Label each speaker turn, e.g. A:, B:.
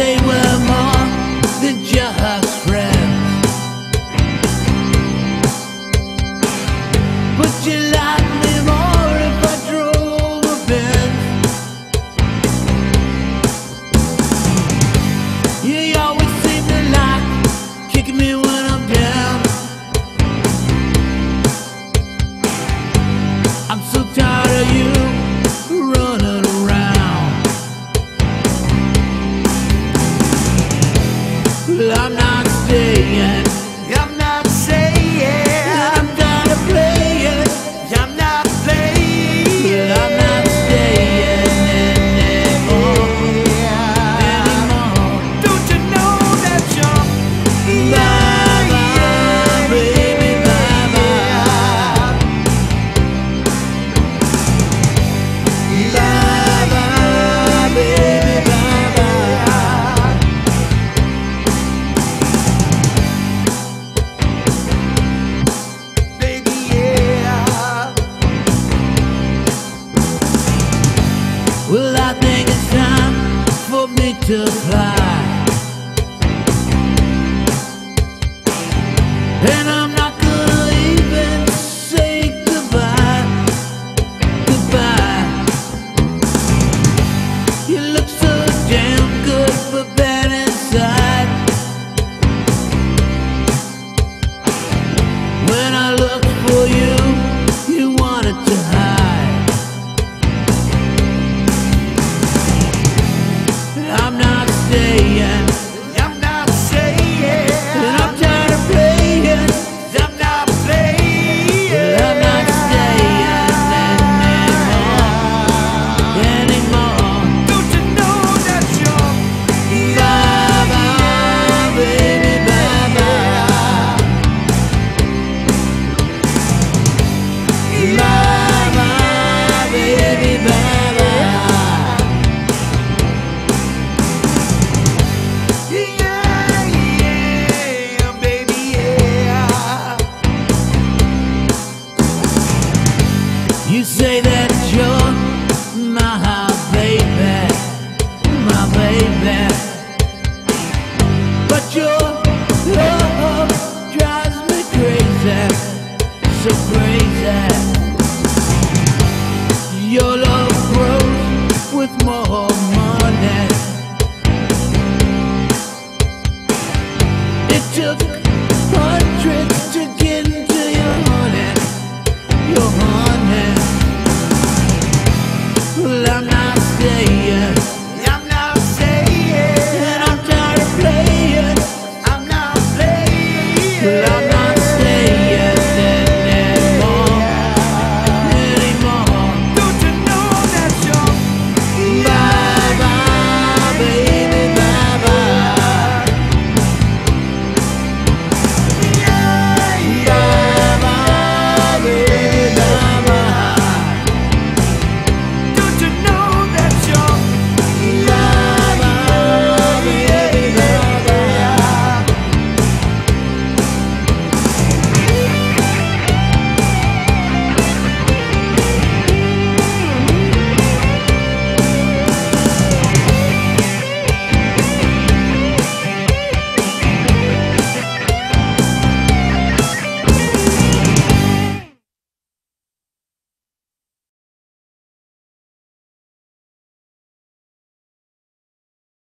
A: they were more to fly. And I You say that you're my baby, my baby. But your love drives me crazy, so crazy.